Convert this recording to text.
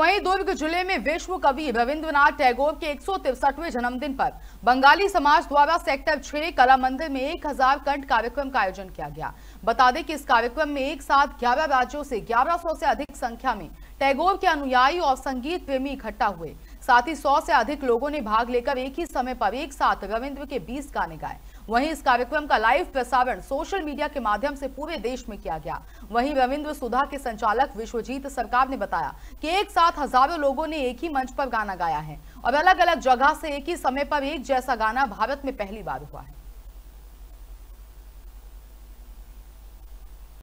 वहीं दुर्ग ज़िले में विश्व कवि रविंद्रनाथ टैगोर के एक जन्मदिन पर बंगाली समाज द्वारा सेक्टर छह कला मंदिर में एक हज़ार कंठ कार्यक्रम का आयोजन किया गया। बता दें कि इस कार्यक्रम में एक साथ 11 राज्यों से 1100 से अधिक संख्या में टैगोर के अनुयायी और संगीत प्रेमी इकट्ठा हुए। साथ ही 100 से अधिक लोगों ने भाग लेकर एक ही समय पर एक साथ रविंद्र के 20 गाने गाए। वहीं इस कार्यक्रम का लाइव प्रसारण सोशल मीडिया के माध्यम से पूरे देश में किया गया। वहीं रविंद्र सुधा के संचालक विश्वजीत सरकार ने बताया कि एक साथ हज़ारों लोगों ने एक ही मंच पर गाना गाया है और अलग अलग जगह से एक ही समय पर एक जैसा गाना भारत में पहली बार हुआ है।